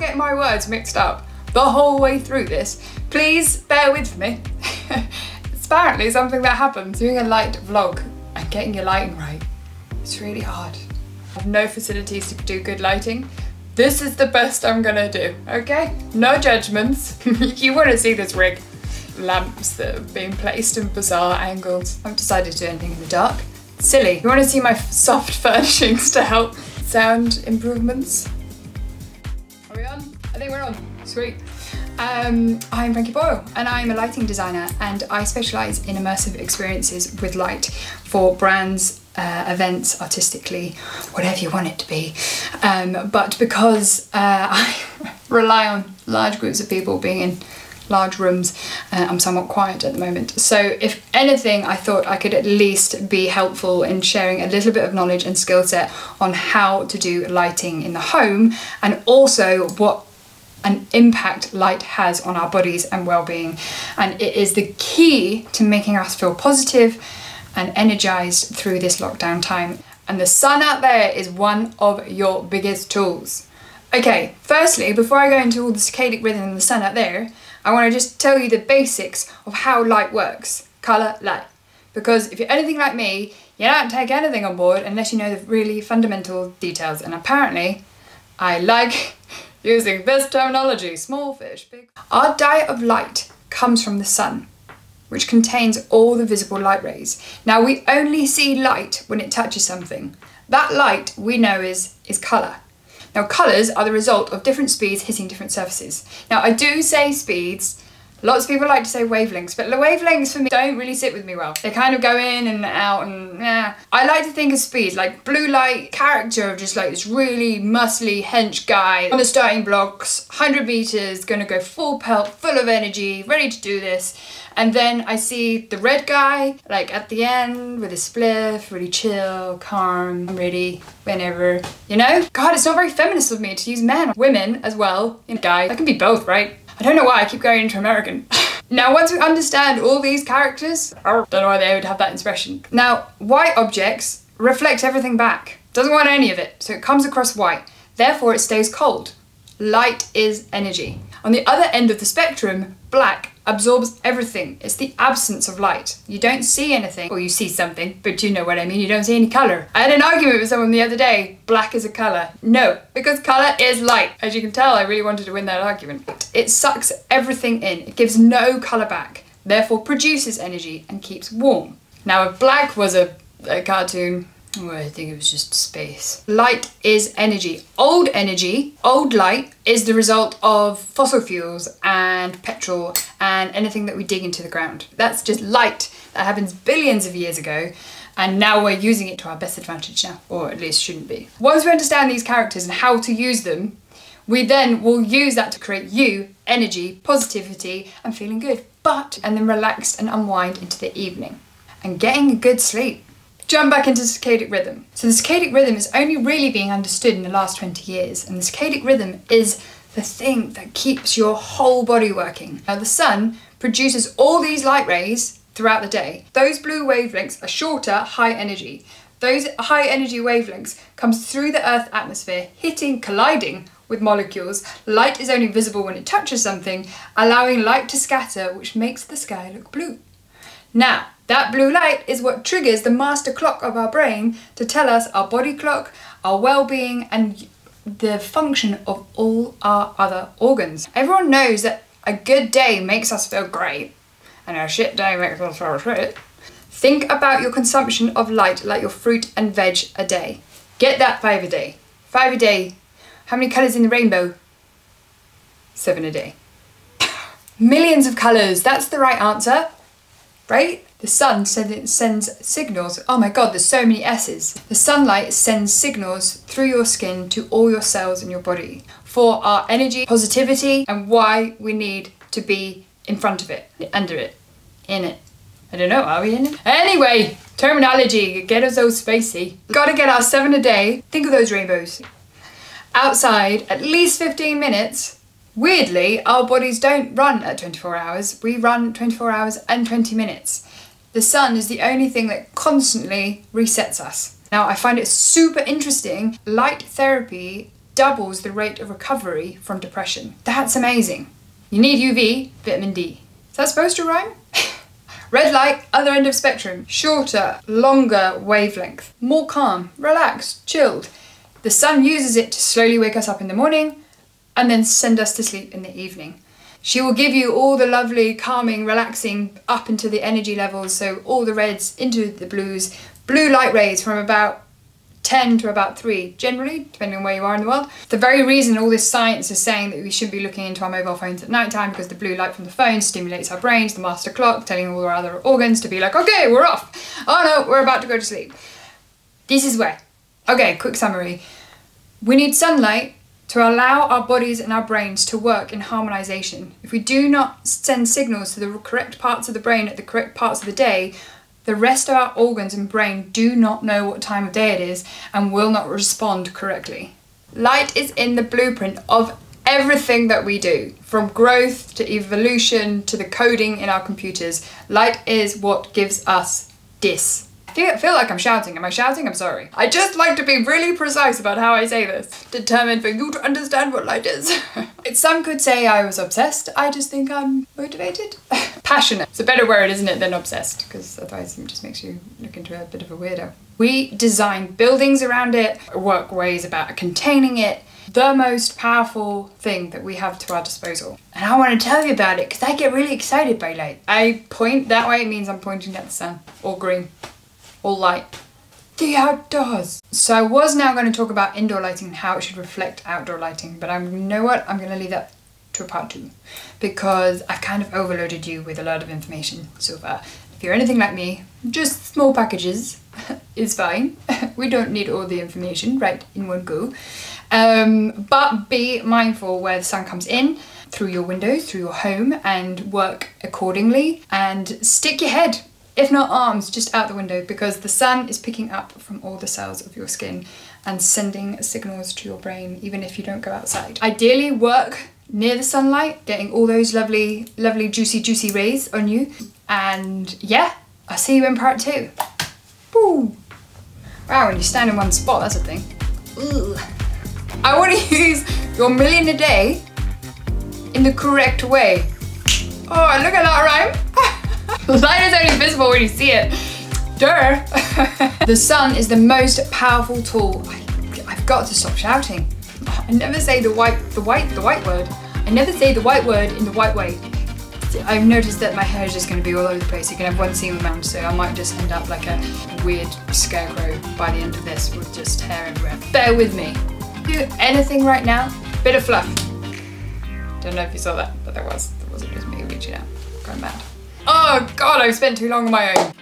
get my words mixed up the whole way through this, please bear with me. it's apparently something that happens doing a light vlog and getting your lighting right. It's really hard. I have no facilities to do good lighting. This is the best I'm gonna do, okay? No judgments. you wanna see this rig. Lamps that have been placed in bizarre angles. I've decided to do anything in the dark. Silly. You wanna see my soft furnishings to help sound improvements? I think we're on. Sweet. Um, I'm Frankie Boyle and I'm a lighting designer and I specialise in immersive experiences with light for brands, uh, events, artistically, whatever you want it to be. Um, but because uh, I rely on large groups of people being in large rooms, uh, I'm somewhat quiet at the moment. So if anything, I thought I could at least be helpful in sharing a little bit of knowledge and skill set on how to do lighting in the home and also what an impact light has on our bodies and well-being. And it is the key to making us feel positive and energized through this lockdown time. And the sun out there is one of your biggest tools. Okay firstly before i go into all the circadian rhythm and the sun out there i want to just tell you the basics of how light works. Color light. Because if you're anything like me you don't take anything on board unless you know the really fundamental details. And apparently i like Using this terminology, small fish, big. Our diet of light comes from the sun, which contains all the visible light rays. Now we only see light when it touches something. That light we know is, is colour. Now colours are the result of different speeds hitting different surfaces. Now I do say speeds Lots of people like to say wavelengths, but the wavelengths for me don't really sit with me well. They kind of go in and out and yeah. I like to think of speed, like blue light character of just like this really muscly hench guy on the starting blocks, 100 meters, gonna go full pelt, full of energy, ready to do this. And then I see the red guy, like at the end with a spliff, really chill, calm, ready whenever, you know? God, it's not very feminist of me to use men, women as well, you know, guy. That can be both, right? I don't know why I keep going into American. now, once we understand all these characters, I don't know why they would have that expression. Now, white objects reflect everything back. Doesn't want any of it, so it comes across white. Therefore, it stays cold. Light is energy. On the other end of the spectrum, black absorbs everything. It's the absence of light. You don't see anything, or you see something, but you know what I mean, you don't see any colour. I had an argument with someone the other day, black is a colour. No, because colour is light. As you can tell, I really wanted to win that argument. It sucks everything in, it gives no colour back, therefore produces energy and keeps warm. Now if black was a, a cartoon, well, I think it was just space. Light is energy. Old energy, old light, is the result of fossil fuels and petrol and anything that we dig into the ground. That's just light that happens billions of years ago and now we're using it to our best advantage now, or at least shouldn't be. Once we understand these characters and how to use them, we then will use that to create you, energy, positivity, and feeling good. But, and then relaxed and unwind into the evening. And getting a good sleep jump back into circadian rhythm. So the circadian rhythm is only really being understood in the last 20 years, and the circadian rhythm is the thing that keeps your whole body working. Now the sun produces all these light rays throughout the day. Those blue wavelengths are shorter, high energy. Those high energy wavelengths comes through the Earth atmosphere, hitting, colliding with molecules. Light is only visible when it touches something, allowing light to scatter, which makes the sky look blue. Now, that blue light is what triggers the master clock of our brain to tell us our body clock, our well-being and the function of all our other organs. Everyone knows that a good day makes us feel great and a shit day makes us feel shit. Think about your consumption of light like your fruit and veg a day. Get that five a day. Five a day. How many colours in the rainbow? Seven a day. Millions of colours, that's the right answer, right? The sun sends signals. Oh my god, there's so many S's. The sunlight sends signals through your skin to all your cells in your body for our energy, positivity, and why we need to be in front of it, under it, in it. I don't know, are we in it? Anyway, terminology, get us all spacey. Gotta get our seven a day. Think of those rainbows. Outside, at least 15 minutes, Weirdly, our bodies don't run at 24 hours, we run 24 hours and 20 minutes. The sun is the only thing that constantly resets us. Now, I find it super interesting. Light therapy doubles the rate of recovery from depression. That's amazing. You need UV, vitamin D. Is that supposed to rhyme? Red light, other end of spectrum. Shorter, longer wavelength. More calm, relaxed, chilled. The sun uses it to slowly wake us up in the morning and then send us to sleep in the evening. She will give you all the lovely, calming, relaxing up into the energy levels, so all the reds into the blues, blue light rays from about 10 to about 3, generally, depending on where you are in the world. The very reason all this science is saying that we shouldn't be looking into our mobile phones at night time because the blue light from the phone stimulates our brains, the master clock, telling all our other organs to be like, okay, we're off. Oh no, we're about to go to sleep. This is where. Okay, quick summary. We need sunlight to allow our bodies and our brains to work in harmonization. If we do not send signals to the correct parts of the brain at the correct parts of the day, the rest of our organs and brain do not know what time of day it is and will not respond correctly. Light is in the blueprint of everything that we do, from growth to evolution to the coding in our computers. Light is what gives us this. I feel, like I'm shouting. Am I shouting? I'm sorry. I just like to be really precise about how I say this, determined for you to understand what light is. Some could say I was obsessed. I just think I'm motivated. Passionate. It's a better word, isn't it, than obsessed, because otherwise it just makes you look into a bit of a weirdo. We design buildings around it, work ways about containing it, the most powerful thing that we have to our disposal. And I want to tell you about it because I get really excited by light. I point that way, it means I'm pointing at the sun, or green or light. The outdoors. So I was now going to talk about indoor lighting and how it should reflect outdoor lighting, but you know what, I'm going to leave that to a part two because I've kind of overloaded you with a lot of information so far. If you're anything like me, just small packages is fine. we don't need all the information right in one go. Um, but be mindful where the sun comes in through your windows, through your home, and work accordingly. And stick your head if not arms, just out the window because the sun is picking up from all the cells of your skin and sending signals to your brain even if you don't go outside. Ideally work near the sunlight, getting all those lovely, lovely juicy, juicy rays on you. And yeah, I'll see you in part two. Woo! Wow, when you stand in one spot, that's a thing. I want to use your million a day in the correct way. Oh, look at that rhyme. Light is only visible when you see it. Duh. the sun is the most powerful tool. I, I've got to stop shouting. I never say the white, the white, the white word. I never say the white word in the white way. I've noticed that my hair is just going to be all over the place. You can have one single amount, so I might just end up like a weird scarecrow by the end of this with just hair everywhere. Bear with me. Do anything right now. Bit of fluff. Don't know if you saw that, but that was that wasn't just me reaching out. Going mad. Oh god, I've spent too long on my own.